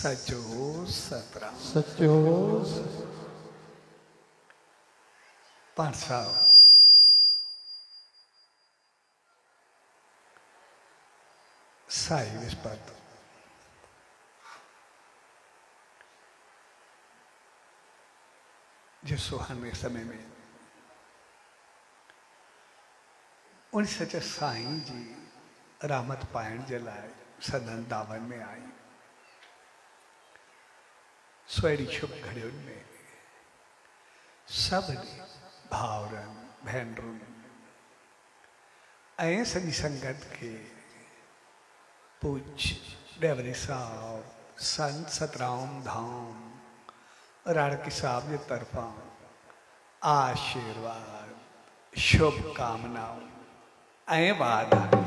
सचो सतराम सचो पंज साहब साई विस्पत। जो सुहाने समय में उन सच साईं जी रहमत पाइण जे लाइ सदन दावन में आई। स्वड़ी शुभ घड़ियुनि में सभिनी भाउरनि भेनरुनि ऐं सॼी संगत खे पूज डेवरी साहब, संत सतराम धाम, राणकी साहब के तरफा, आशीर्वाद शुभकामनाऊं ऐं वाधायूं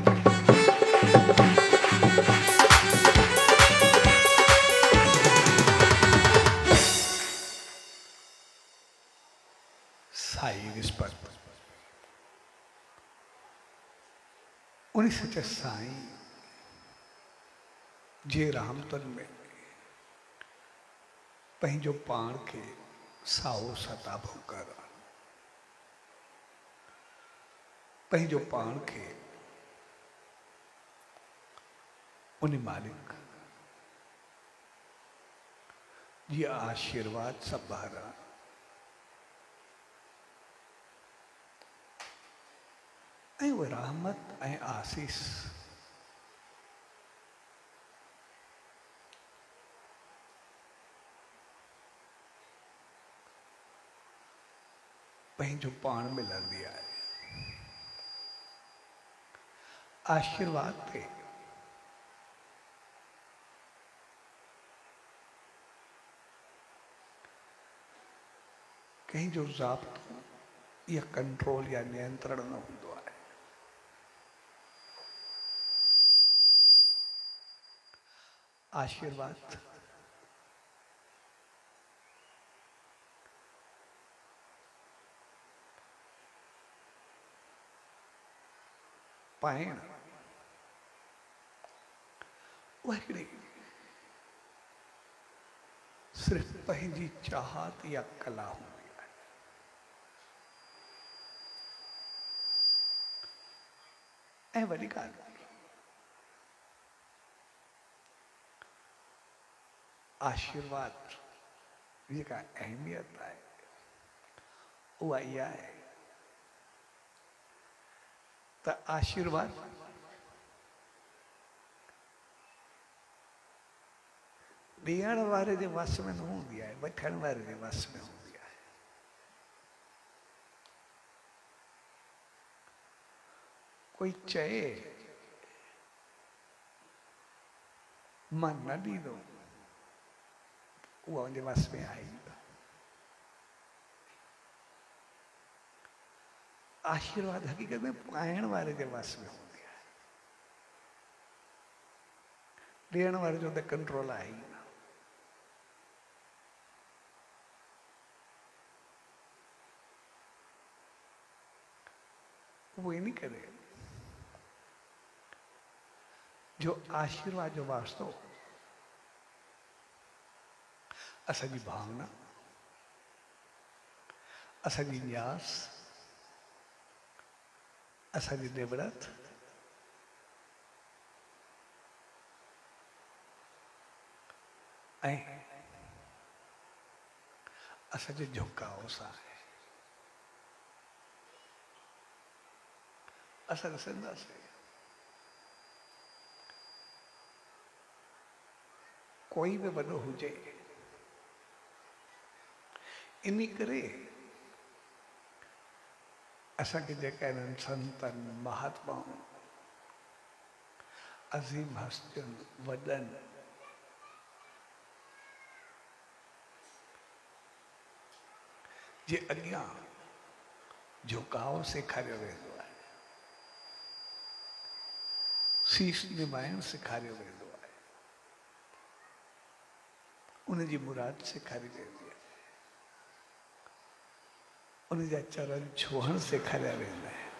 उन सच साईं जे रामतन में पंहिंजो पाण खे साओ सताबो कर। पंहिंजो पाण खे उन मालिक। जी आशीर्वाद सब संभारा ऐं उहा रहमत ऐं आसीस पंहिंजो पाण मिलंदी आहे आशीर्वाद थे कंहिं जो ज़ाब्तो या कंट्रोल या नियंत्रण न हूंदो आहे आशीर्वाद। हिकिड़ी सिर्फ़ु चाहत या कला हूंदी आहे ऐं आशीर्वाद जेका अहमियत आहे उहा इहा आहे त आशीर्वाद ॾियण वारे जे वस में न हूंदी आहे वठण वारे जे वस में हूंदी आहे कोई चए माँ न ॾींदो उनजे वस में आई आशीर्वाद हक़ीक़त में पाइण वारे जे में हूंदी आहे ॾियण वारे जो कंट्रोल आहे ई न उहो करे जो आशीर्वाद जो वास्तो असांजी भावना असांजी न्यास ऐं असांजे झुकाव सां कोई बि वॾो हुजे इन करे। असांखे जेका हिननि संतनि महात्माऊं अज़ीम हस्तियुनि वॾनि जे अॻियाँ झुकाव सेखारियो वेंदो आहे शीश निभाइणु सेखारियो वेंदो आहे उनजी मुराद सेखारी वेंदी आहे उनजा चरण छुहणु सेखारिया वेंदा आहिनि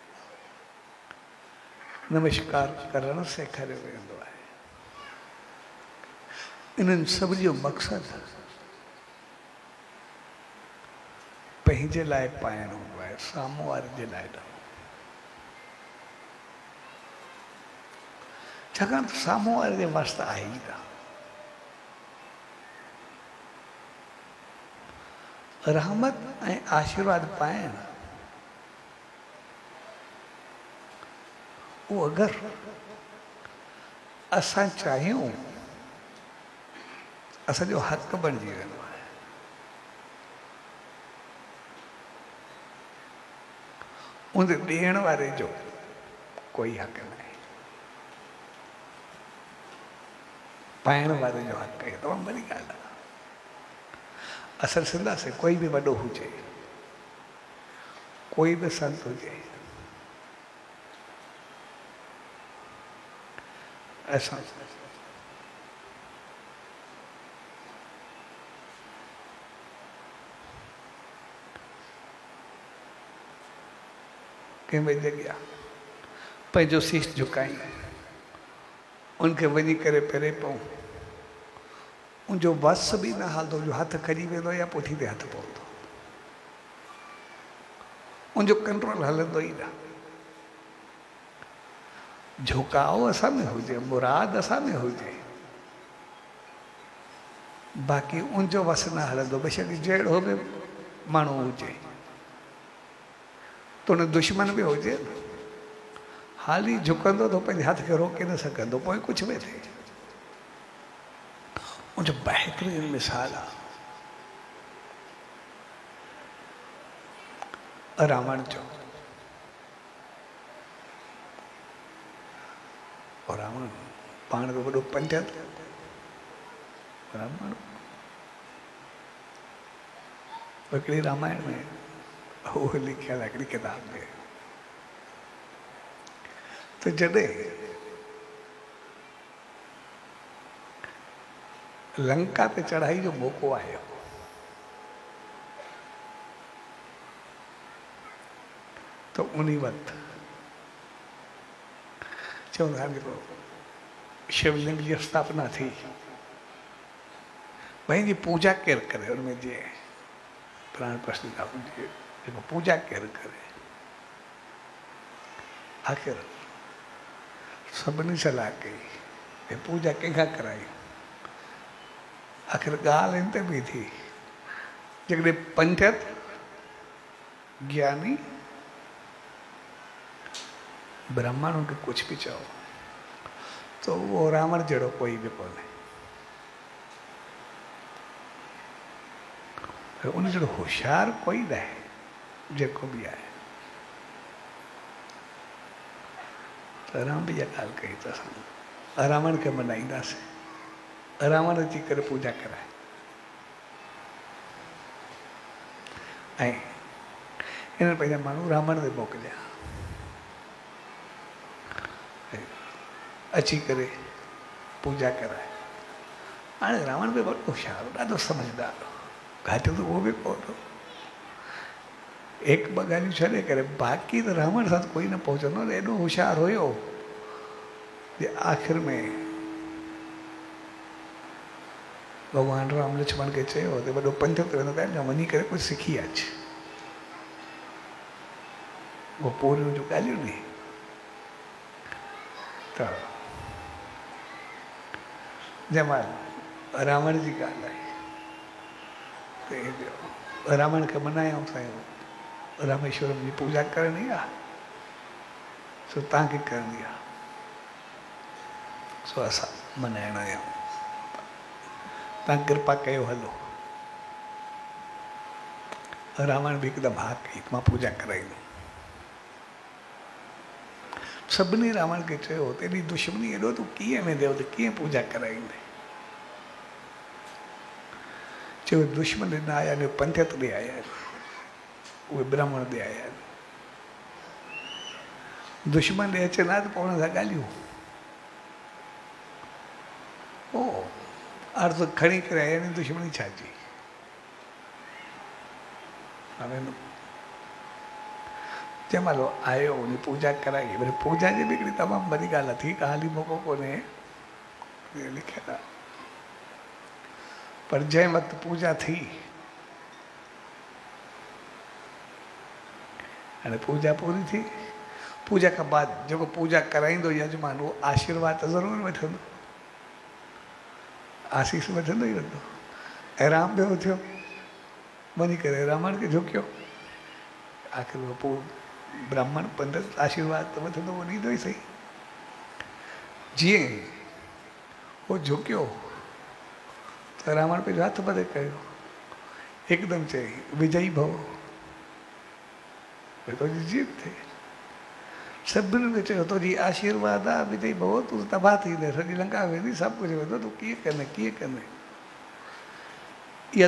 नमस्कार करणु सेखारियो वेंदो आहे इन्हनि सभ जो मक़सदु पंहिंजे लाइ पाइणो आहे साम्हूं वारे जे लाइ न छाकाणि त साम्हूं वारे जे वास्ते आहे ई रहमत ऐं आशीर्वाद पाइणु उहो अगरि असां चाहियूं, असांजो हक़ बणिजी वेंदो आहे। उन ॾियण वारे जो कोई हक़ न आहे वारे जो हक़ आहे, तमामु वॾी ॻाल्हि आहे। असां सिंधासीं कोई बि वॾो हुजे कोई बि संत हुजे असां शीश झुकाई उनखे वञी करे पहिरें पऊं। उनजो वस बि न हलंदो जो हथु खॼी वेंदो या पुठी ते हथु पवंदो उनजो कंट्रोल हलंदो ई न। झुकाव असां में हुजे, मुराद असां में हुजे। बाक़ी उनजो वस न हलंदो बेशक जहिड़ो बि माण्हू हुजे। त उन दुश्मन बि हुजे न। हाली झुकंदो त पंहिंजे हथ खे रोके न सघंदो पोइ कुझु बि थिए। उनजो बहितरीनु मिसाल रावण जो। रावण पाण खे वॾो पंडित रावण। हिकिड़ी रामायण में उहो लिखियल हिकिड़ी किताब में। त जॾहिं लंका ते चढ़ाई जो मौक़ो आयो त उन वक़्तु चवंदा आहिनि जेको शिवलिंग की स्थापना थी। पंहिंजी पूजा केरु करे हुनमें जीअं प्राण प्रतिष्ठा हुजे जेको पूजा केरु करे। आख़िर सभिनी सलाह कई पूजा कंहिंखां कराई? आख़िर गाल हिन ते बि थी। जेकॾहिं पंडित, ज्ञानी, ब्राह्मण खे कुझु बि चओ त उहो रावण जड़ो कोई बि कोन्हे उन जहिड़ो होशियारु कोई आहे जेको बि आहे त राम बि इहा ॻाल्हि कई त असां रावण खे मनाईंदासीं रावण अची करे पूजा कराए। ऐं हिननि पंहिंजा माण्हू रावण ते मोकिलिया अची करे पूजा कराए। हाणे रावण बि वॾो होशियारु ॾाढो सम्झदार। घाटो त उहो बि कोन हिकु ॿ ॻाल्हियूं छॾे करे, बाक़ी त रावण सां कोई न पहुचंदो एॾो होशियारु हुयो। जे आख़िर में भॻवान राम लक्ष्मण खे चयो त वॾो पंथ ते वेंदो कयो वञी करे कुझु सिखी अच उहो पूरियूं जूं ॻाल्हियूं नी त जंहिंमहिल रावण जी त रावण खे मनायूं साईं रामेश्वरम जी पूजा करनी आहे सो तव्हांखे करणी आहे सो असां आहियूं तव्हां कृपा कयो हलो रावण बि हिकदमि हा कई माँ पूजा कराईंदुमि सभिनी रावण खे चयो तेरी दुश्मनी एॾो तूं कीअं वेंदे त कीअं पूजा कराईंदे चयो दुश्मन न आया आहिनि पंडित ॾे आया आहिनि उहे ब्राह्मण ॾे आया आहिनि दुश्मन ॾे अचनि हा त पोइ हुन सां ॻाल्हियूं ओ अर्ज़ खणी करे आया आहिनि दुश्मनी छा जी हाणे जंहिं महिल आयो उन पूजा कराई। वरी पूजा जी बि हिकिड़ी तमामु वॾी ॻाल्हि आहे ठीकु आहे हाली मौक़ो आहे पर जंहिं वक़्तु पूजा थी। हाणे पूजा पूरी थी। पूजा खां बाद जेको पूजा कराईंदो यजमान उहो आशीर्वाद ज़रूर वठंदो आशीष वठंदो ई वठंदो ऐं राम ॿियो थियो वञी करे रावण खे झुकियो आख़िर उहो पोइ ब्राह्मण पंडित आशीर्वाद त वठंदो उहो ॾींदो ई सही जीअं उहो झुकियो त रावण पंहिंजो हथु परे कयो हिकदमि चई विजयी भव भई तुंहिंजी जीत थिए सभिनी खे चयो तुंहिंजी आशीर्वाद आहे विजयी भव तूं तबाह थींदे सॼी लंका वेंदी सभु कुझु वेंदो तूं कीअं कंदे कीअं कंदे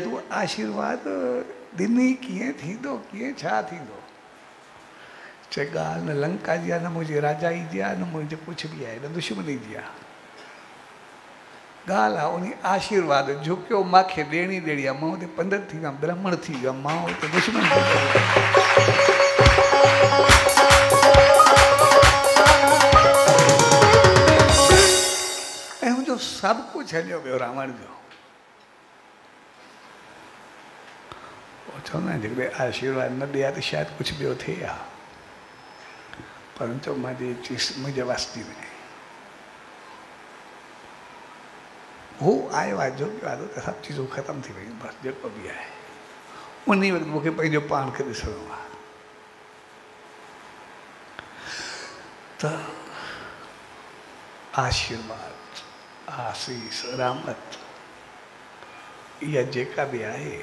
तूं आशीर्वाद ॾिनी कीअं थींदो कीअं छा न लंका जी आहे न मुंहिंजे राजाई जी न मुंहिंजे कुझु बि आहे न दुश्मनी जी उन आशीर्वाद झुकियो मूंखे ॾियणी ॾियणी आहे माँ थी ब्राह्मण थी वियो माँ हुते दुश्मन सभु कुझु हलियो वियो रावण जो जेकॾहिं आशीर्वाद न ॾिया त शायदि ॿियो थिए हा परंतु मुंहिंजी चीज़ मुंहिंजे वास्ती में हू आयो आहे जो बि आहे त सभु चीज़ूं ख़तमु थी वयूं बसि जेको बि आहे उन वक़्तु मूंखे पंहिंजो पाण खे ॾिसणो आहे त आशीर्वाद इहा जेका बि आहे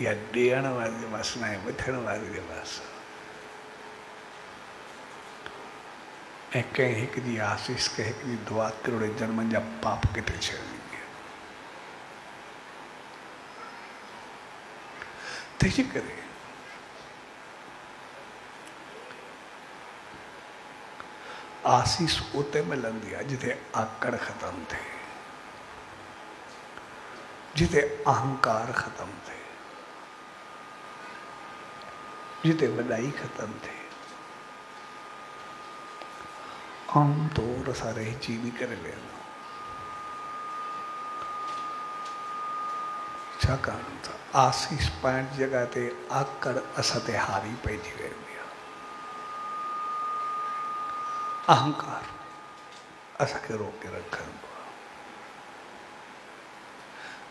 इहा ॾियण वारे वास न आहे वठण वारे जे वास. ऐं कंहिं हिक जी आसीस कंहिं हिक जी दुआ करोड़े जन्मनि जा पाप किथे छॾणी तंहिंजे करे। आसीस उते मिलंदी आहे जिते आकड़ ख़तमु थिए जिते अहंकार ख़तमु थिए जिते वॾाई ख़तमु थिए आम तौर सां रहिजी बि करे वेंदो छाकाणि त आसीस पाइण जॻह ते आकड़ असां ते हावी पइजी आहे अहंकार। असांखे रोके रखंदो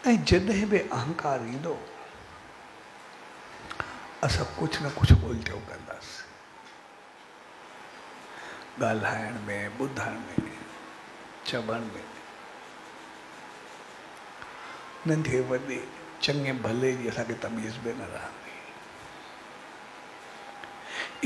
आहे ऐं जॾहिं बि अहंकार ईंदो असां कुझु न कुझु उल्टियो कंदासीं ॻाल्हाइण में ॿुधण में चवण में नंढे वॾे चङे भले जी असांखे तमीज़ बि न रहंदी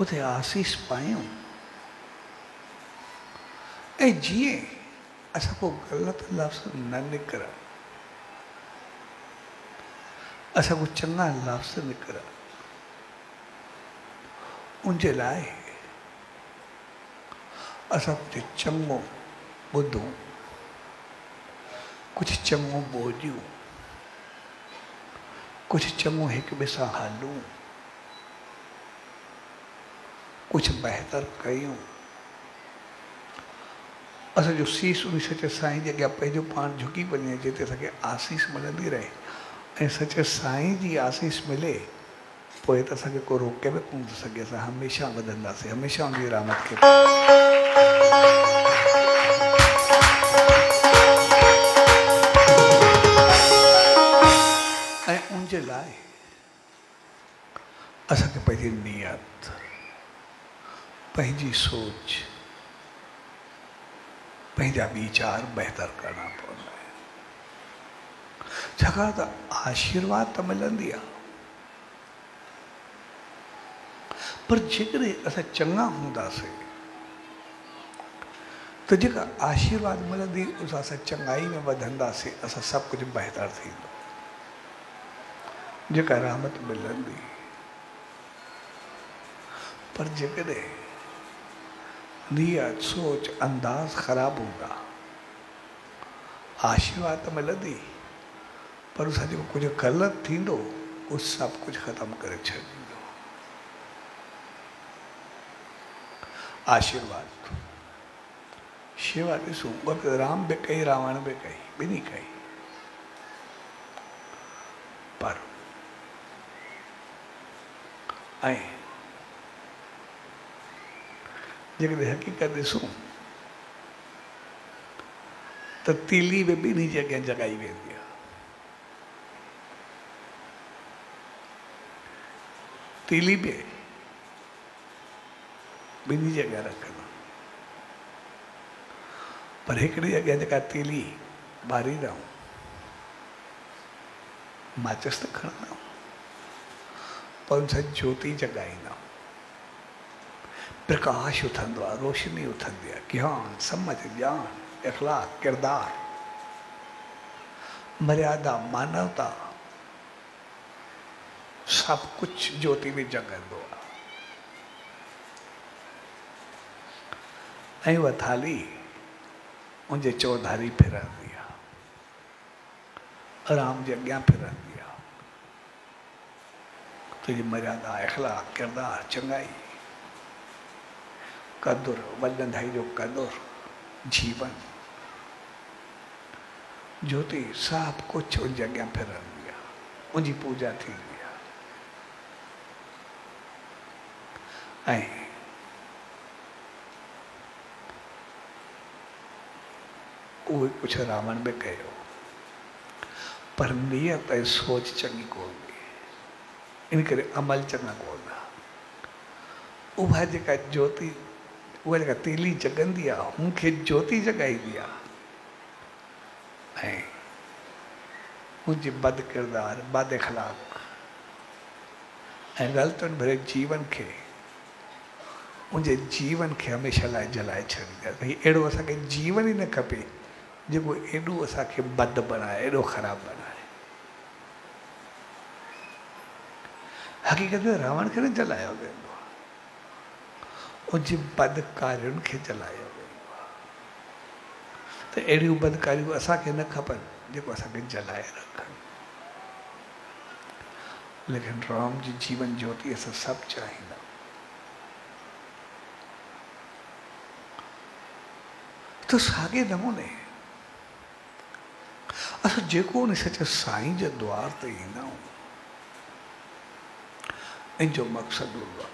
उते आसीस पायूं ऐं जीअं असां को ग़लति लफ़्ज़ न निकिरनि असां को चङा लफ़्ज़ निकिरनि उनजे लाइ असां कुझु चङो ॿुधूं कुझु चङो ॿोलियूं कुझु चङो हिक ॿिए सां हलूं कुझु बहितर कयूं। असांजो सीस उन सचे साईं जे अॻियाँ पंहिंजो पाण झुकी वञे जिते असांखे आसीस मिलंदी रहे। सचे साईं जी आसीस मिले त असांखे को रोके बि कोन थो सघे असां हमेशह वधंदासीं हमेशह उनजी रहमत खे ऐं उनजे लाइ नियत। पंहिंजी सोच, पंहिंजा वीचार बहितर करणा पवंदा आहिनि छाकाणि त आशीर्वाद त मिलंदी आहे पर जेकॾहिं असां चङा हूंदासीं त जेका आशीर्वाद मिलंदी उस असां चङाई में वधंदासीं असां सभु कुझु बहितर थींदो जेका रहमत मिलंदी पर जेकॾहिं नियत सोच, अंदाज़ ख़राबु हूंदा आशीर्वाद त मिलंदी पर उसां जेको कुझु ग़लति थींदो उहो सभु कुझु ख़तमु करे छॾींदो आशीर्वाद शेवा ॾिसूं ॿ राम बि कई रावण बि कई ॿिन्ही कई पर ऐं जेकॾहिं हक़ीक़त ॾिसूं त तीली बि ॿिन्ही जे अॻियाँ जॻाई वेंदी आहे तीली बि ॿिन्ही जे अॻियाँ रखंदा पर हिकिड़ी अॻियाँ जेका तीली ॿारींदा आहियूं माचिस त खणंदा आहियूं पर हुन सां ज्योति जॻाईंदा प्रकाश उथंदो आहे रोशनी उथंदी आहे ज्ञान, समझ ॼाण इख़लाक किरदार। मर्यादा, मानवता सभु कुझु ज्योति में जगंदो आहे ऐं उहा थाली मुंहिंजे चौधारी फिरंदी आहे राम जे अॻियाँ फिरंदी आहे तुंहिंजी मर्यादा इख़लाक किरदार चङाई कदुर वॾंदाई जो कदुर जीवन। ज्योति सभु कुझु उनजे अॻियाँ फिरंदी आहे उनजी पूजा थींदी आहे ऐं रावण बि कयो पर नियत सोच चङी कोन हुई इन करे अमल चङा कोन उहा जेका ज्योति उहा जेका तीली जगंदी आहे हुनखे ज्योति जॻाईंदी आहे ऐं बद किरदारु, बद इख़लाक ऐं भरे जीवन खे मुंहिंजे जीवन खे हमेशह लाइ जलाए छॾींदा भई अहिड़ो असांखे जीवन ई न खपे, जेको एॾो असांखे बद बनाए एॾो ख़राबु बनाए। हक़ीक़त में रावण खे न जलायो वेंदो। उनजी बदकारियुनि खे जलायो आहे त अहिड़ियूं बदकारियूं असांखे न खपनि जेको असांखे जलाए रखनि लेकिन राम जी जीवन ज्योति असां सभु चाहींदा त साॻे नमूने असां जेको उन सचे साईं जे द्वार ते ईंदा आहियूं इन जो मक़सदु हूंदो आहे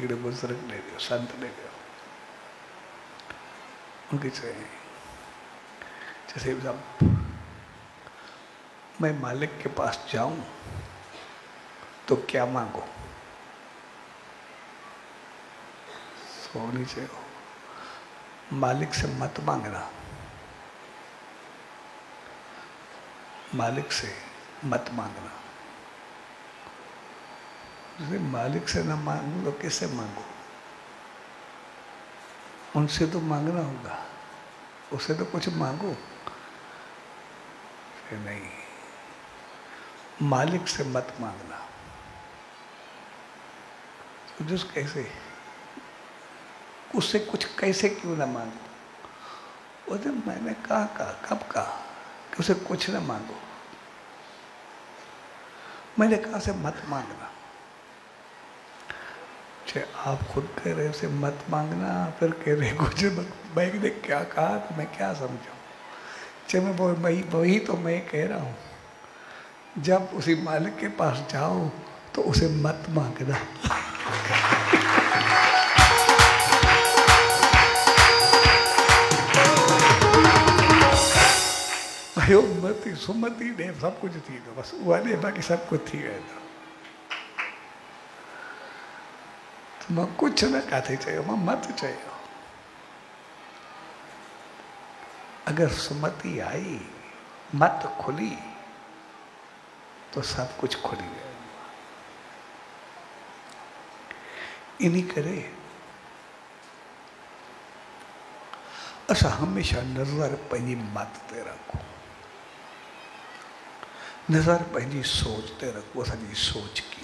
हिकिड़े बुज़ुर्ग ले वियो संत ले वियो उनखे चई जैसे साहब मैं मालिक के पास जाऊँ तो क्या मांगो? सोनी से हो मालिक से मत मांगना। मालिक से मत मांगना। मालिक से ना मांगो तो किससे मांगो? उनसे तो मांगना होगा। उसे तो कुछ मांगो। नहीं। मालिक से मत मांगना। जिस कैसे? उससे कुछ कैसे क्यों ना मांगो? उसे मैंने कहा कहा, कब कहा कि उसे कुछ ना मांगो। मैंने कहा से मत मांगना। चाहे आप खुद कह रहे उसे मत मांगना, फिर कह रहे कुछ भाई ने क्या कहा तो मैं क्या समझाऊँ? चाहे मैं वही वही तो मैं कह रहा हूँ। जब उसी मालिक के पास जाओ तो उसे मत मांगना। अयो मत सुमति ने सब कुछ थी तो बस उहा ने बाक़ी सब कुछ थी। वियो न किथे चयो माँ मत चयो अगरि सुमति आई, मत खुली तो सभु कुझु खुली वियो इन करे। असां हमेशह नज़र पंहिंजी मत ते रखूँ। नज़र पंहिंजी सोच रखूँ सोच आहे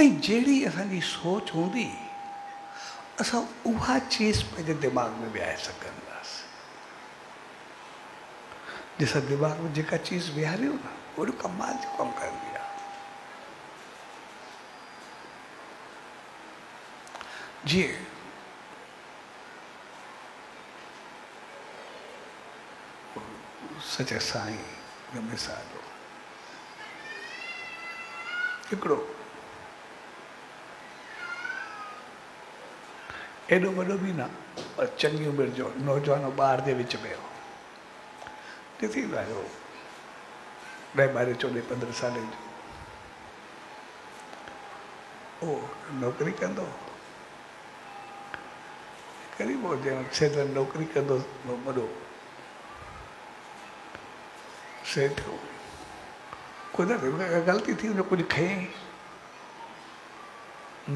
ऐं जहिड़ी असांजी सोच हूंदी, असां उहा चीज़ पंहिंजे दिमाग़ में विहाए सघंदासीं। जंहिंसां दिमाग़ में जेका चीज़ विहारियूं न ओॾो कमाल जो कमु कंदी आहे। जीअं सचे साईं जो हिकिड़ो एॾो वॾो बि न पर चङी उमिरि जो नौजवान ॿार जे विच में हो ॾिसी वियो ॾह ॿारहें चोॾहें पंद्रहें साले ओ नौकिरी कंदो ग़रीब हो जंहिं क्षेत्र में नौकिरी कंदो वॾो सेठ हो ग़लती थी हुन कुझु खयईं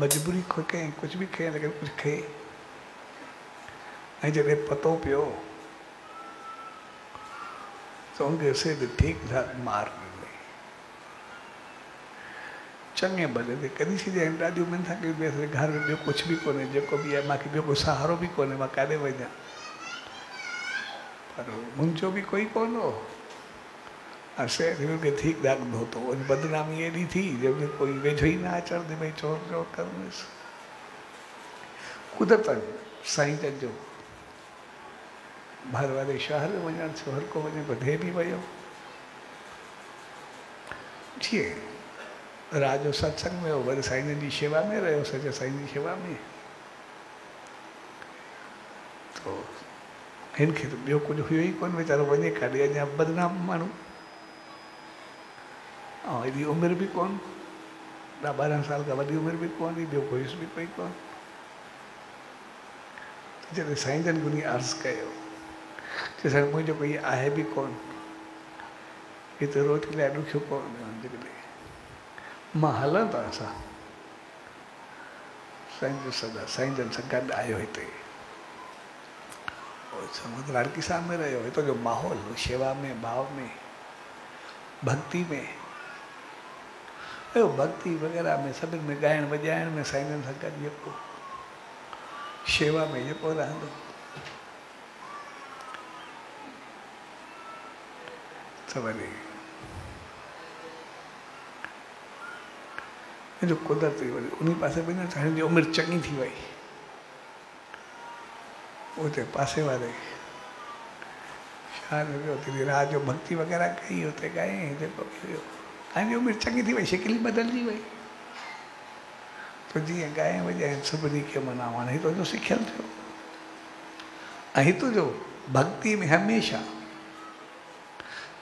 मजबूरी खो कयईं कुझु बि खयईं लेकिन खयईं ऐं जॾहिं पतो पियो। त उनखे सेठ ठीकु मार ॾिनई चङे भले ते कढी छॾिया ॾाढियूं मिनथा कयूं पिया घर में ॿियो कुझु बि कोन्हे जेको बि आहे मूंखे ॿियो को सहारो बि कोन्हे माँ काॾे वञा पर मुंहिंजो बि कोई कोन हो? ऐं ठीकु ठाक धोतो वरी बदनामी एॾी थी जंहिंमें कोई वेझो ई न अचण भई चोर चोर करणुसि कुदरत साईं जन जो ॿाहिरि वारे शहर में वञणु थियो हर को वञे वधे बि वियो जीअं रात सत्संग में हो वरी साईं जी शेवा में रहियो सॼे साईं जी शेवा में। तो हिन खे त ॿियो कुझु हुयो ई कोन वीचारो वञे काॾे बदनाम माण्हू ऐं एॾी उमिरि बि कोन? ॾह ॿारहं साल खां वॾी उमिरि बि कोन? हुई हुयुसि बि कोई कोन? जॾहिं साईं जन उन अर्ज़ु कयो। चए साईं मुंहिंजो कोई आहे बि कोन? हिते रोटी लाइ ॾुखियो कोन अॼुकल्ह माँ? हलां त असां साईं जो सदा, साईं जन सां गॾु आयो हिते समुद्र लाड़की साहब में रहियो हितां जो माहौल शेवा में, भाव में, भक्ति में भक्ति वग़ैरह में सभिनि में ॻाइण वॼाइण में साईं सां गॾु जेको शेवा में जेको रहंदो त वरी मुंहिंजो कुदरती वरी उन पासे वञण त हिन जी उमिरि चङी थी वई उते पासे वारे छा लॻियो थी। रात जो भक्ति वग़ैरह कई हुते जेको बि हुयो हाणे उमिरि चङी थी वई शिकिल बदिलजी वई तो जीअं ॻाए वॼाए सभिनी खे मना हाणे हितो जो सिखियलु थियो ऐं हितो जो भक्ति में हमेशह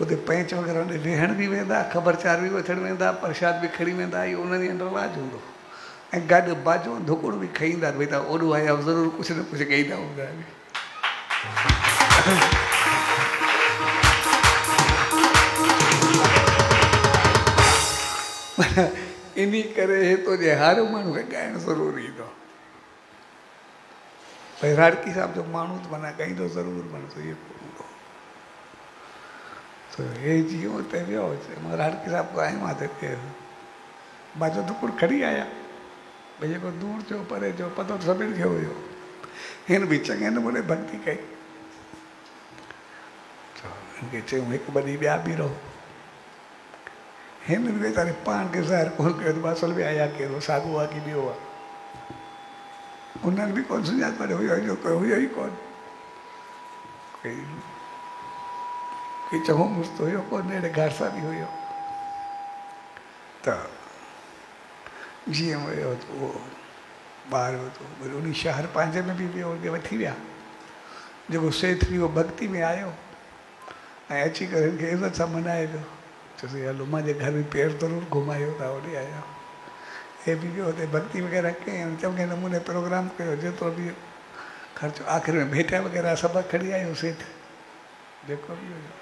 उते पैंच वग़ैरह होॾे वेहण बि वेंदा, ख़बरचार बि वठण वेंदा, प्रसाद बि खणी वेंदा इहो उन्हनि ॾींहंनि रवाजु हूंदो। ऐं गॾु बाजो धुकड़ बि खई ईंदा भई तव्हां ओॾो आया ज़रूरु कुझु न कुझु ॻाईंदा हूंदा इन करे हितो जे हर माण्हू खे ॻाइणु ज़रूरी ईंदो। भई राड़की साहिब जो माण्हू माना ॻाईंदो ज़रूरु माना इहो। त हे जीअं हुते वियो माँ राड़की साहिब खां आयो आहियाँ त बाजो दुकुड़ खणी आया। भई जेको दूर थियो परे थियो पतो त सभिनि खे हुयो हिन बि चङे नमूने भक्ति कई मूंखे चयूं हिकु ॿ ॾींहं ॿिया बि रहो। हिन वीचारे पाण खे ज़ाहिर कोन त असल में आया कहिड़ो साॻियो आहे की ॿियो आहे उन्हनि बि कोन सुञातो हुयो कोई हुयो कोन? चङो मुस्त हुयो कोन अहिड़े घर सां बि हुयो त जीअं वियो त उहो ॿार वरी उन शहर पंहिंजे में बि वियो अॻे वठी विया। जेको सेठ उहो भक्ति में आयो, ऐं अची करे हिनखे इज़त सां मनाए पियो चयोसीं हलो मुंहिंजे घर में पेर ज़रूरु घुमायो था होॾे आया हे बि वियो हुते भक्ति वग़ैरह कयईं चङे नमूने प्रोग्राम कयो, जेतिरो बि ख़र्चो, आख़िर में भेट वग़ैरह सभु खणी आयो सेठ। जेको बि हुयो।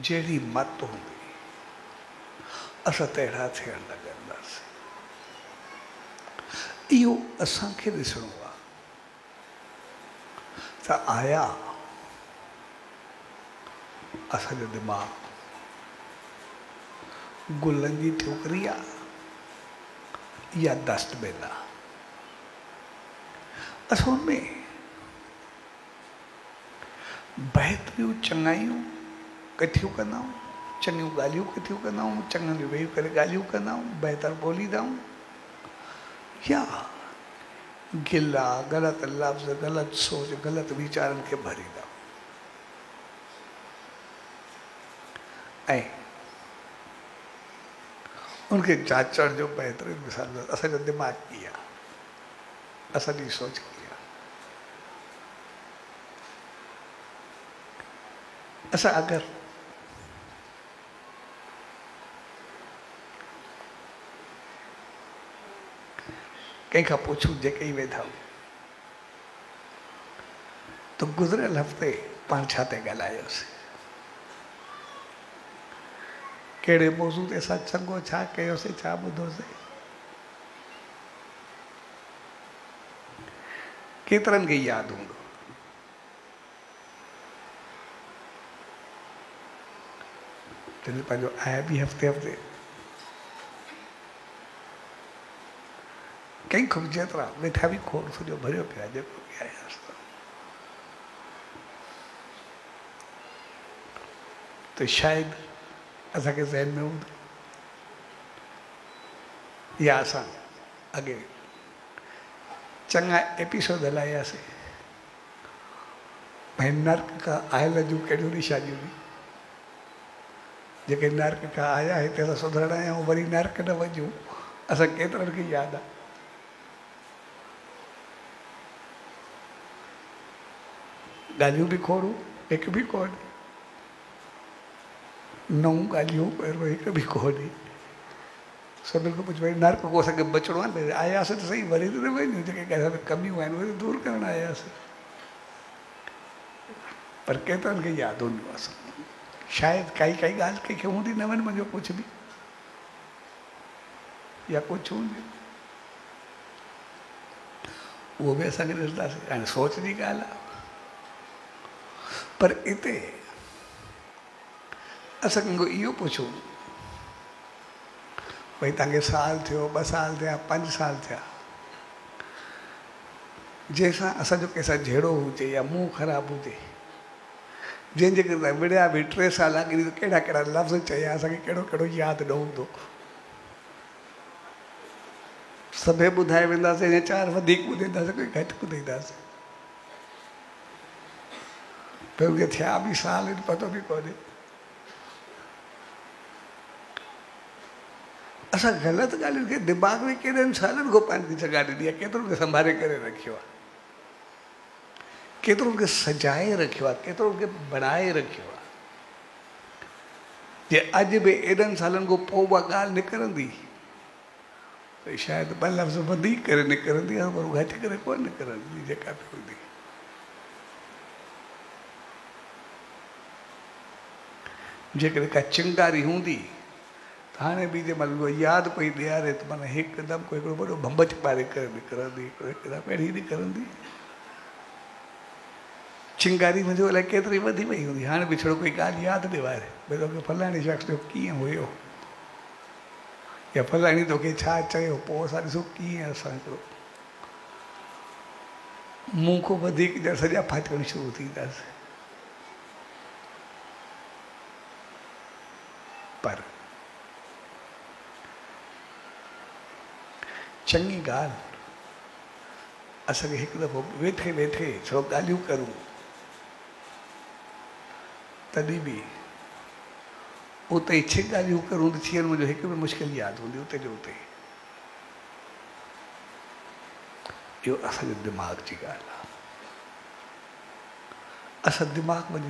जहिड़ी मत हूंदी, असां असांखे ॾिसणो आहे त आया, असांजो दिमाग़ गुलनि जी ठोकरी या डस्टबिन आहे असां हुनमें बहितरियूं कठियूं कंदा आहियूं चङियूं ॻाल्हियूं कंदा आहियूं चङनि में वेही करे ॻाल्हियूं कंदा या, गिला ग़लति लफ़्ज़, ग़लति सोच, ग़लति वीचारनि खे भरींदा ऐं, उनखे जाचण जो बहितरीनु मिसाल असांजो दिमाग़ कीअं आहे सोच कीअं असां अगरि कंहिंखां पुछूं जेके ई वेठा त गुज़िरियल हफ़्ते पाण छा ते ॻाल्हायोसीं कहिड़े मौज़ू ते सत्संगो छा कयोसीं छा ॿुधोसीं केतिरनि खे यादि हूंदो पंहिंजो आया बि हफ़्ते हफ़्ते। बि खोड़ सॼो भरियो पियो आहे जेको बि आयासीं त शायदि असांखे ज़हन में हूंदो या असां अॻे चङा एपिसोड हलायासीं भई नर्क खां आयल जूं कहिड़ियूं निशानियूं हुई जेके नर्क खां आया हिते असां सुधरणा वरी नर्क न वञूं असां केतिरनि खे यादि आहे ॻाल्हियूं बि खोड़ू हिकु बि कोन्हे नऊं ॻाल्हियूं पहिरियों हिकु बि कोन्हे सभिनि खां नर्क को असांखे बचिणो आहे न आयासीं त सही वरी त न वञूं जेके असां में कमियूं आहिनि उहे पर केतिरनि खे यादि हूंदियूं शायदि काई काई ॻाल्हि कंहिंखे हूंदी न वञ मुंहिंजो कुझु बि या कुझु हूंदी उहो बि असांखे ॾिसंदासीं सोच जी ॻाल्हि पर हिते असां इहो पुछूं, भई तव्हांखे साल थियो ॿ साल थिया पंज साल थिया जंहिंसां असांजो कंहिंसां जहिड़ो हुजे या मुंहुं ख़राबु हुजे जंहिंजे करे विड़िया बि टे साल अॻिली त कहिड़ा कहिड़ा लफ़्ज़ चया असांखे कहिड़ो कहिड़ो यादि न हूंदो सभई ॿुधाए वेंदासीं, या चारि ॿुधाईंदासीं कोई बि साल आहिनि पतो बि कोन्हे असां ग़लति ॻाल्हियुनि खे दिमाग़ में केॾनि सालनि खां पंहिंजी जॻह ॾिनी आहे केतिरो खे संभाले करे रखियो आहे केतिरो सजाए रखियो आहे केतिरो खे बणाए रखियो आहे जे अॼु बि एॾनि सालनि खां पोइ उहा ॻाल्हि निकिरंदी शायदि ॿ लफ़्ज़ वधीक करे निकिरंदी आहे पर घटि करे कोन निकिरंदी जेका बि हूंदी जेकॾहिं का चिंगारी हूंदी त हाणे बि जंहिंमहिल उहो यादि पई ॾियारे त माना हिकदमि कोई हिकिड़ो भंबच ॿारे करे निकिरंदी हिकदमि अहिड़ी निकिरंदी चिंगारी मुंहिंजो अलाए केतिरी वधी वई हूंदी, हाणे बि थोरो कोई ॻाल्हि यादि ॾियारे भई तोखे फलाणी शख़्स जो कीअं हुयो? या फलाणी तोखे छा चयो पोइ असां ॾिसो कीअं असां हिकिड़ो? मूं खां वधीक ॼण सॼा फाटण शुरू थींदासीं पर चङी ॻाल्हि असांखे दफ़ो वेठे वेठे थोरो ॻाल्हियूं करूँ। तॾहिं बि उते छह ॻाल्हियूं करूँ त थियनि मुंहिंजो हिकु बि मुश्किल यादि हूंदी उते जो उते। इहो असांजे दिमाग़ जी ॻाल्हि आहे। दिमाग़ में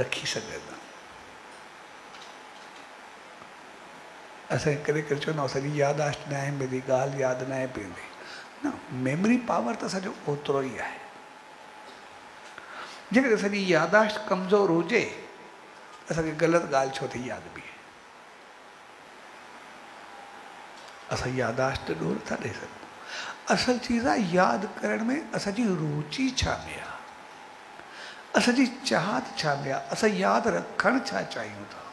रखी सघंदा? असांखे कॾहिं कॾहिं चवंदा असांजी यादाश्त न आहे, मेरी ॻाल्हि यादि न आहे पवंदी न, मेमरी पावर त असांजो ओतिरो ई आहे। जेकॾहिं असांजी यादाश्त कमज़ोर हुजे, असांखे ग़लति ॻाल्हि छो थी यादि बीहे? असां यादाश्त ॾोह नथा ॾेई सघूं। असल चीज़ आहे, यादि करण में असांजी रुचि छा में आहे असांजी चाहत छा में आहे असां यादि रखणु छा चाहियूं था?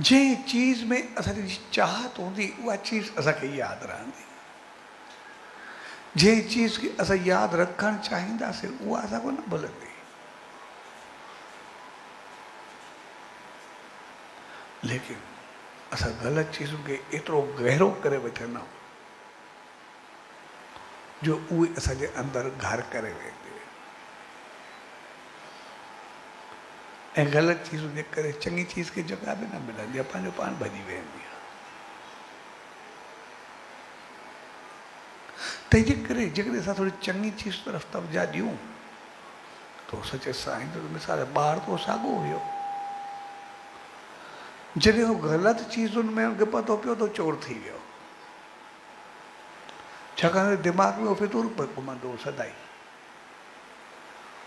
जंहिं चीज़ में असांजी चाहत हूंदी, उहा चीज़ असांखे यादि रहंदी। जंहिं चीज़ खे असां यादि रखणु चाहींदासीं, उहा असां कोन भुलंदी। लेकिन असां ग़लति चीज़ुनि खे एतिरो गहरो करे वठंदा आहियूं, जो उहे असांजे अंदरि घर करे वेंदी ऐं ग़लति चीज़ुनि जे करे चङी चीज़ खे जॻह बि न मिलंदी आहे पंहिंजो पाण भॼी वेंदी आहे तंहिंजे करे चीज़ तरफ़ तवजा ॾियूं, त सचे साईं त मिसाल ॿार तो साॻियो जॾहिं उहो ग़लति चीज़ुनि में हुनखे पतो पियो त चोर थी वियो। दिमाग़ में उहो फितूर सदाई।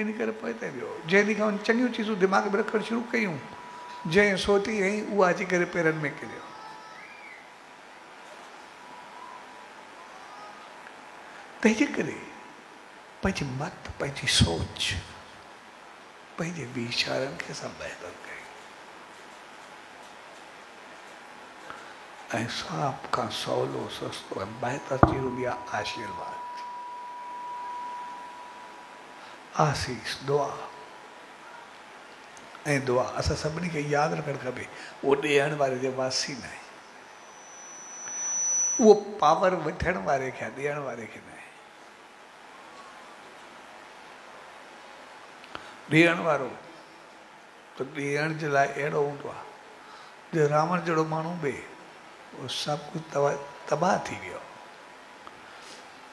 इन करे ते वियो दिमाग़ में रखणु शुरू कयूं जंहिं सोची हई उहा अची करे पेरनि में किरियो तंहिंजे करे मत पंहिंजी सोच खे असां बहितर खां सवलो सस्तो बहितर चीज़ आहे आशीर्वाद आसीस, दुआ। ऐं दुआ, असां सभिनी खे यादि रखणु खपे, उहो ॾियण वारे जे वासी न आहे। उहो पावर वठण वारे खे आहे, ॾियण वारे खे न आहे। ॾियण वारो, त ॾियण जे लाइ अहिड़ो हूंदो आहे, जो रावण जहिड़ो माण्हू बि, उहो सभु कुझु तबाह थी वियो।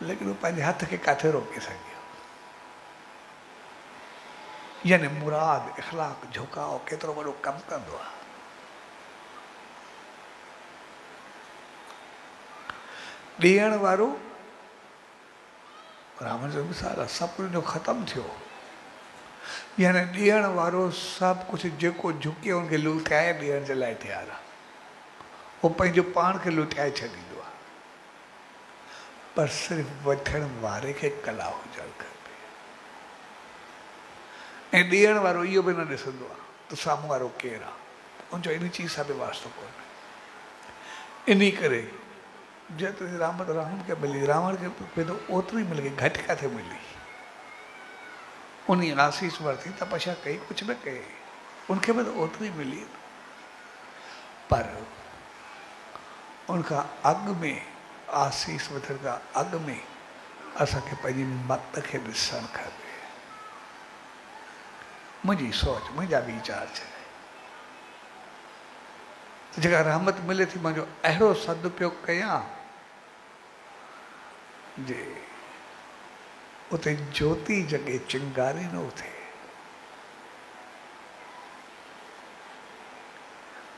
लेकिन उहो पंहिंजे हथ खे किथे रोके सघियो यानी मुराद, इख़लाक झुकाव केतिरो वॾो कमु कंदो आहे ॾियण वारो, रावण जो मिसाल थियो। यानी वारो जेको झुके हुनखे लुटाए ॾियण जे लाइ तयारु आहे उहो पंहिंजो खे लुटाए छॾींदो पर सिर्फ़ु वठण वारे कला हुजणु खपे ऐं ॾियण वारो इहो बि न ॾिसंदो आहे त साम्हूं वारो केरु आहे इन चीज़ सां बि वास्तो कोन्हे इन करे जेतिरी राम राम खे मिली रावण खे पेदो ओतिरी मिली घटि किथे मिली उन आसीस वरिती तपस्या कई कुझु बि कई उनखे बि त ओतिरी मिली पर उनखां अॻु में आसीस वठण खां अॻु में असांखे पंहिंजी मत खे ॾिसणु खपे मुंहिंजी सोच मुंहिंजा वीचार छा। जेका रहमत मिले थी मुंहिंजो अहिड़ो सदुपयोग कयां। जे उते ज्योति जॻे चिंगारी न उथे।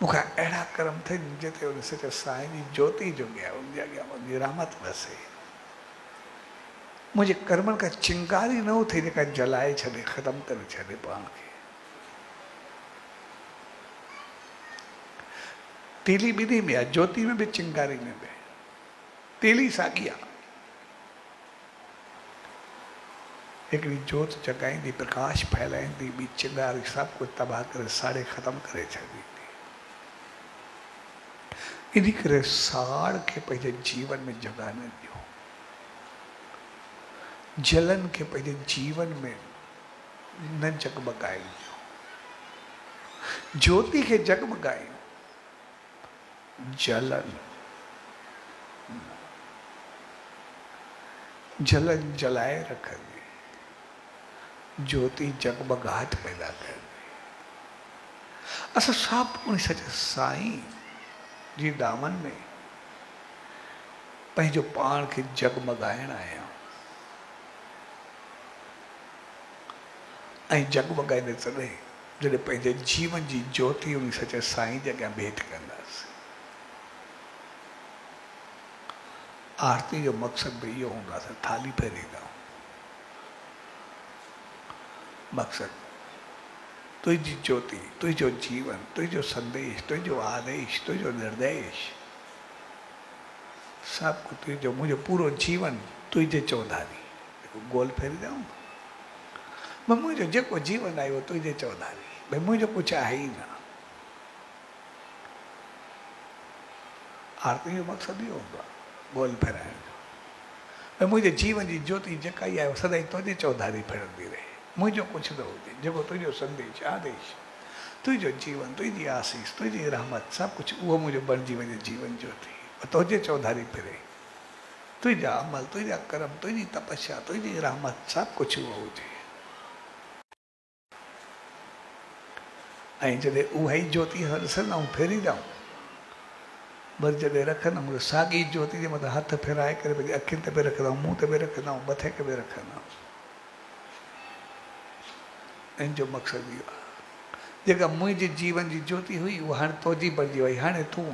मूंखां अहिड़ा कर्म थियनि जिते उन सच साईं जी ज्योति जुॻे आहे उनजे अॻियाँ रहमत वसे। मुंहिंजे कर्मनि खां चिंगारी न उथे जेका जलाए छॾे ख़तमु करे छॾे पाण खे तीली ॿिन्ही में ज्योति में बि चिंगारी में बि तीली साॻी आहे हिकिड़ी जोत जॻाईंदी प्रकाश फैलाईंदी ॿी चिंगारी सभु कुझु तबाह करे साड़े ख़तमु करे छॾींदी इन करे साड़ खे पंहिंजे जीवन में जॻह न ॾियो जलन खे पंहिंजे जीवन में न जगमगाईंदियो ज्योति खे जगमगाईंदियो जलन। जलन जलाए रखंदी ज्योति जगमगाहट पैदा करदी असां सभु उन सच साईं, जी दामन में पंहिंजो पाण खे जगमगाइण आहियाँ ऐं तॾहिं जॾहिं पंहिंजे जीवन जी ज्योति उन सच साईं जे अॻियाँ भेंट कंदासीं। आरती जो मक़सदु बि इहो हूंदो आहे थाली फेरींदा मक़सदु, तुंहिंजी ज्योति, तुंहिंजो जीवन, तुंहिंजो संदेश, तुंहिंजो आदेश, तुंहिंजो निर्देश, सभु तुंहिंजो, मुंहिंजो पूरो जीवन तुंहिंजे चौधारी गोल फेरींदा भई मुंहिंजो जेको जीवन उहो तुंहिंजे चौधारी। भई मुंहिंजो कुझु आहे ई न। आरती जो मक़सदु इहो हूंदो आहे गोल फेराइण जो जीवन जी ज्योति जेका ई आहे सदाईं तुंहिंजे चौधारी फिरंदी रहे। मुंहिंजो कुझु न हुजे जेको तुंहिंजो संदेश, आदेश तुंहिंजो जीवन तुंहिंजी आसीस तुंहिंजी रहमत सभु कुझु उहो मुंहिंजो बणिजी वञे जीवन ज्योति। तुंहिंजे चौधारी फिरे। तुंहिंजा अमल तुंहिंजा कर्म तुंहिंजी तपस्या तुंहिंजी रहमत सभु कुझु उहो हुजे। ऐं जॾहिं उहा ई ज्योति ॾिसंदा आहियूं फेरींदा वरी जॾहिं रखंदा आहियूं साॻी ज्योति जे मथां हथु फेराए करे पंहिंजी अखियुनि ते बि रखंदा मुंहं ते बि रखंदा आहियूं मथे खे बि रखंदा इन जो मक़सदु इहो आहे। जेका मुंहिंजे जीवन जी ज्योति हुई, उहा हाणे तोजी बणिजी वई, हाणे तूं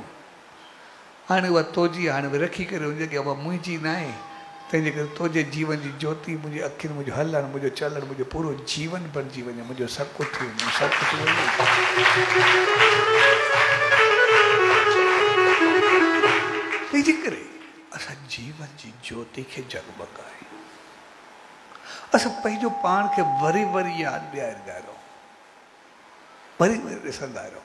हाणे उहा तोजी हाणे रखी करे हुन जॻह उहा मुंहिंजी न आहे तंहिंजे करे तुंहिंजे जीवन जी ज्योति, मुंहिंजी अखियुनि मुंहिंजो हलणु, मुंहिंजो चलणु, मुंहिंजो पूरो जीवन बणिजी वञे, मुंहिंजो सभु कुझु थी कुझु तंहिंजे करे असां जीवन जी ज्योति खे जगमगाए। असां पंहिंजो पाण खे वरी वरी यादि ॾियारींदा रहो। वरी वरी ॾिसंदा रहो।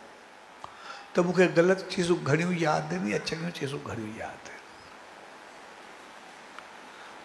त मूंखे ग़लति चीज़ूं घणियूं यादि आहिनि या चङियूं चीज़ूं यादि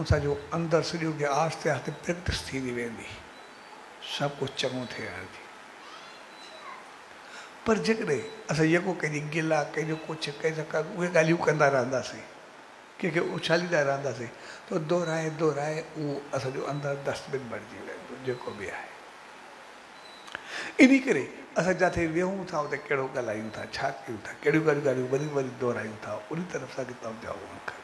असांजो अंदरि सॼो खे आहिस्ते आहिस्ते प्रैक्टिस थींदी वेंदी सभु कुझु चङो थिए हलंदी पर जेकॾहिं असां जेको कंहिंजी गिल, कंहिंजो कुझु कंहिंसां उहे ॻाल्हियूं कंदा रहंदासीं, कंहिंखे उछालींदा रहंदासीं, त दोहिराए दोहिराए, उहो असांजो अंदरि डस्टबिन बणिजी वेंदो, जेको बि आहे। इन करे असां जिथे वेहूं था, उते कहिड़ो ॻाल्हायूं था, छा कयूं था, कहिड़ियूं कहिड़ियूं ॻाल्हियूं वरी वरी दोहिरायूं था उन तरफ़ सां तव्हां हुअणु खपे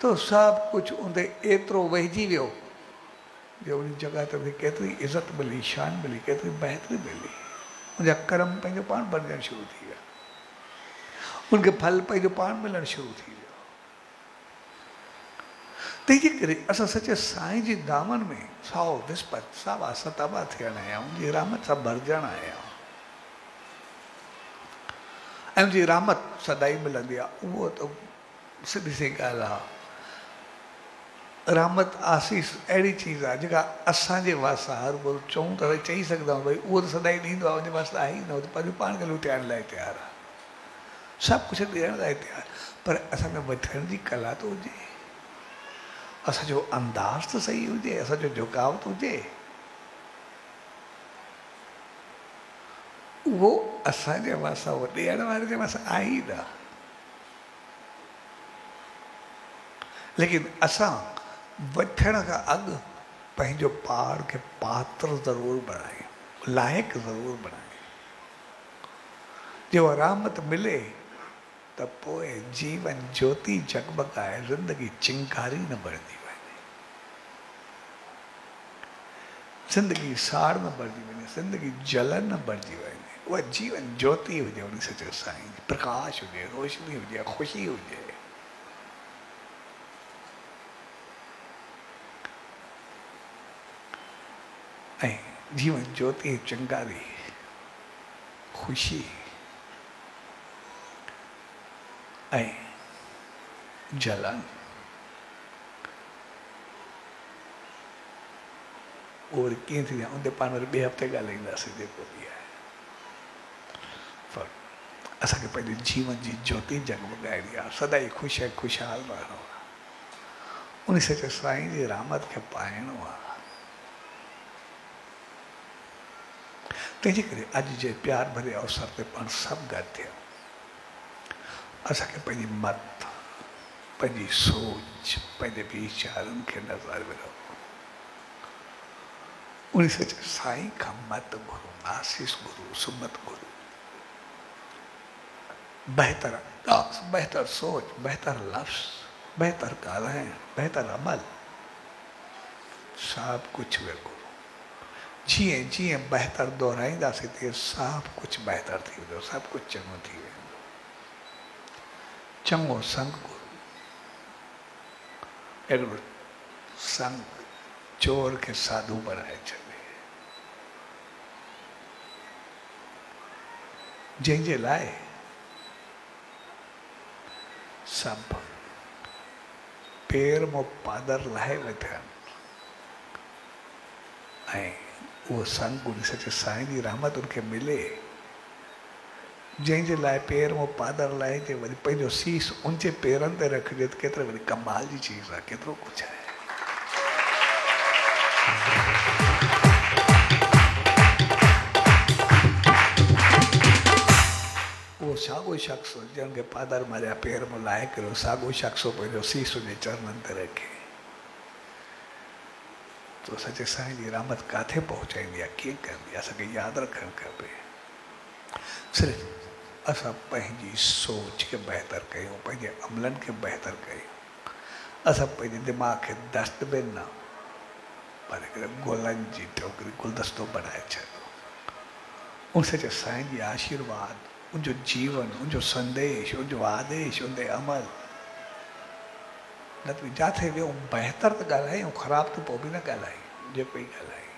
त सभु कुझु उंदे एतिरो वहिजी वियो। जो उन जॻह ते बि केतिरी मिली, शान मिली केतिरी बहितरी मिली। उनजा कर्म पंहिंजो पाण बणजणु शुरू थी उनखे फल पंहिंजो पाण मिलणु शुरू थी वियो तंहिंजे करे, असां सचे साईं जी दामन में साओ विस्पति सावा सतावा थियण आहियूं उनजी रहमत सां भरजण आया ऐं उनजी रहमत सदाई मिलंदी आहे उहो त सिधी सी ॻाल्हि रहमत आसीस अहिड़ी चीज़ आहे, जेका असांजे वास्ते हर भुल चऊं त चई सघंदा आहियूं भई उहो त सदाई ॾींदो आहे न पंहिंजो पाण खे लुटाइण लाइ तयारु आहे। सभु कुझु ॾियण लाइ तयारु पर असांखे वठण जी कला त हुजे, असांजो अंदाज़ त सही असांजो झुकाव त हुजे। उहो असांजे वास्ते, उहो ॾियण वारे जे वास्ते आहे ई न। लेकिन असां वठण खां अॻु पंहिंजो पाण खे पात्र ज़रूरु बणायूं लाइक़ु ज़रूरु बणायूं जो रहमत मिले, त पोइ जीवन ज्योति जगमगाए, ज़िंदगी चिंकारी न बणंदी वञे। ज़िंदगी साड़ न बणिजी वञे, ज़िंदगी जलन न बणिजी वञे। उहा जीवन ज्योति हुजे उन सचो साईं प्रकाश हुजे, रोशनी हुजे, ख़ुशी हुजे। जीवन ज्योति चिंगारी, ख़ुशी जलन। कीअं थींदी आहे उन पाण वरी हफ़्ते ॻाल्हाईंदासीं जेको बि आहे। पर असांखे जीवन जी ज्योति जगमगाइणी आहे। सदाई ख़ुशि ऐं ख़ुशहाल आहे। उन सच साईं जी रहमत खे पाइणो आहे। तंहिंजे करे अॼु जे प्यार भरे अवसर ते पाण सभु गॾु थिया असांखे पंहिंजी मत पंहिंजी सोच पंहिंजे वीचारनि खे नज़र में रखो उन सच, साईं खां मत घुरो आसीस घुरो सुमत घुरो बहितर अंदाज़ बहितर सोच, बहितर लफ़्ज़, बहितर ॻाल्हाइण बहितर अमल। सभु कुझु वेठो जीअं जीअं बहितर दोहराईंदासीं तीअं सभु कुझु बहितर थी वेंदो सभु कुझु चङो थी। वेंदो चङो संग अहिड़ो संग चोर खे साधू बनाए छॾे जंहिंजे लाइ सभु पेर माँ पादर लाहे वेठा आहिनि ऐं उहो संग उन सचे साईं जी रहमत उनखे मिले। जंहिंजे लाइ पेर माँ पादर लाहे जे वरी पंहिंजो सीस उनजे पेरनि ते रखिजे त केतिरो वरी कमाल जी चीज़ आहे केतिरो कुझु आहे। उहो साॻियो शख़्स जंहिंखे पादर मारिया, पेर में लाहे करे साॻियो शख़्स पंहिंजो सीस उनजे चरणनि ते रखे। तो सचे साईं जी रहमत किथे पहुचाईंदी आहे कीअं कंदी आहे असांखे यादि रखणु खपे सिर्फ़ु असां पंहिंजी सोच खे बहितर कयूं पंहिंजे अमलनि खे बहितर कयूं असां पंहिंजे दिमाग़ खे डस्टबिन न पर हिकिड़े गुलनि जी टोकरी गुलदस्तो बनाए छॾियो उन सचे साईं जी आशीर्वाद उनजो जीवन उनजो संदेश उनजो आदेश उनजे अमल न त जिथे वियूं बहितर त ॻाल्हायूं ख़राबु त पोइ बि न ॻाल्हायूं जेको ई ॻाल्हायूं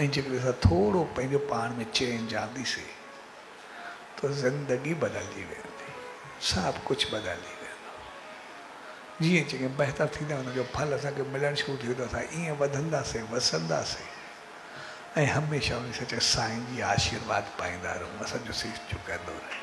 ऐं असां में चेंज आंदीसीं त ज़िंदगी बदिलजी वेंदी सभु कुझु बदिलजी वेंदो जीअं जीअं बहितर थींदा हुनजो फल असांखे मिलणु शुरू थी वेंदो असां ईअं वधंदासीं वसंदासीं ऐं जी आशीर्वाद पाईंदा रहूँ असांजो सीस झुकंदो रहे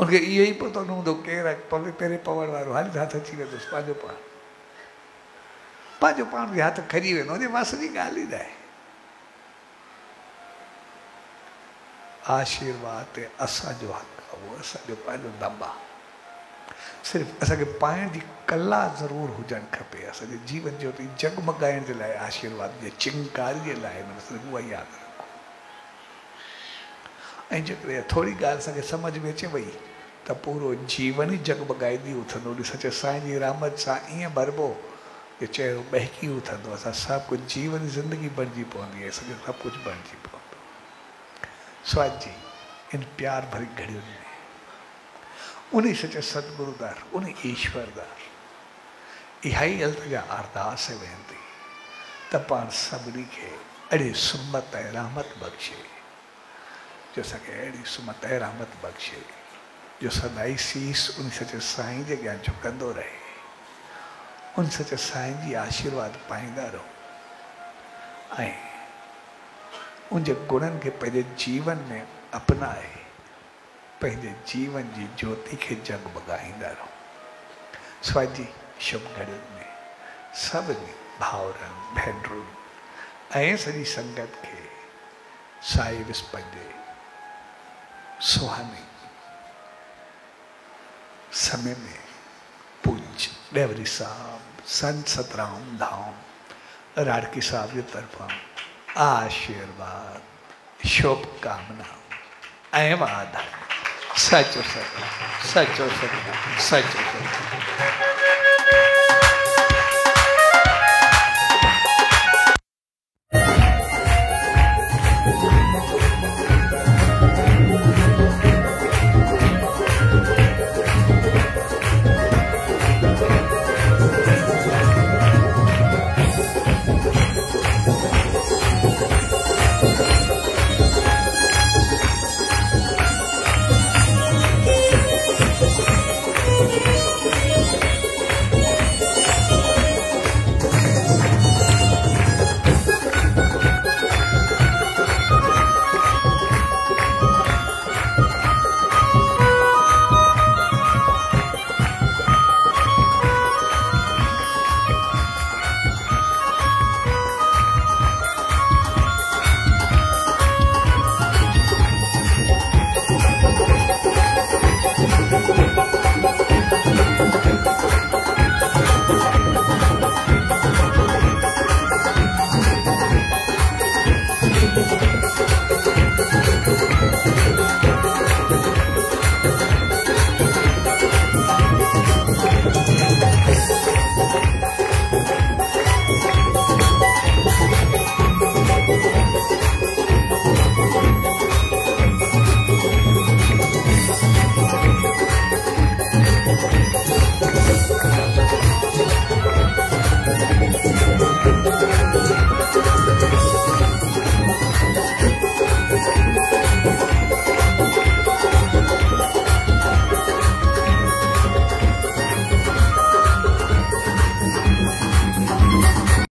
उनखे इहो ई पतो न हूंदो केरु आहे पहिरें पवण वारो, हाली हथु अची वेंदुसि पंहिंजो पाण पंहिंजो पाण बि हथु खरी वेंदो हुनजे वस जी ॻाल्हि ई न आहे आशीर्वाद ते असांजो हक़ु आहे उहो असांजो पंहिंजो दम आहे सिर्फ़ु असांखे पाइण जी कला ज़रूरु हुजणु खपे, असांजे जीवन ज्योति जगमगाइण जे लाइ आशीर्वाद जे चिंगारी जे लाइ उहा यादि ऐं जेकॾहिं थोरी ॻाल्हि असांखे सम्झ में अचे वई त पूरो जीवन ई जगमगाईंदी उथंदो ॾिस सचे साईं जी रहमत सां ईअं भरिबो कि चहिरो बहकी उथंदो असां सभु कुझु जीवन जी ज़िंदगी बणिजी पवंदी आहे असांखे सभु कुझु बणिजी पवंदो स्वाद जी, इन प्यार भरी घड़ियुनि में। उन सचे सतगुरुदार उन ईश्वरदार इहा ई अल्तजा अरदास वेंदी त पाण सभिनी खे अहिड़ी सुमत ऐं रहमत बख़्शे। जो असांखे अहिड़ी सुमत रहमत बख़्शे। जो सदाई सीस उन सचे साईं जे अॻियाँ झुकंदो रहे। उन सचे साईं जी आशीर्वाद पाईंदा रहो। ऐं उनजे गुणनि खे पंहिंजे जीवन में अपनाए। पंहिंजे जीवन जी ज्योति खे जगमगाईंदा रहो। स्वाजी शुभ घड़ियुनि में सभिनी भाउरनि भेनरुनि ऐं संगत खे साई विस्पति सुहानी समय में पूज डेवरी साहब संत सतराम धाम राड़की साहब की तरफा, आशीर्वाद, शुभकामना। सचो सचो सचो।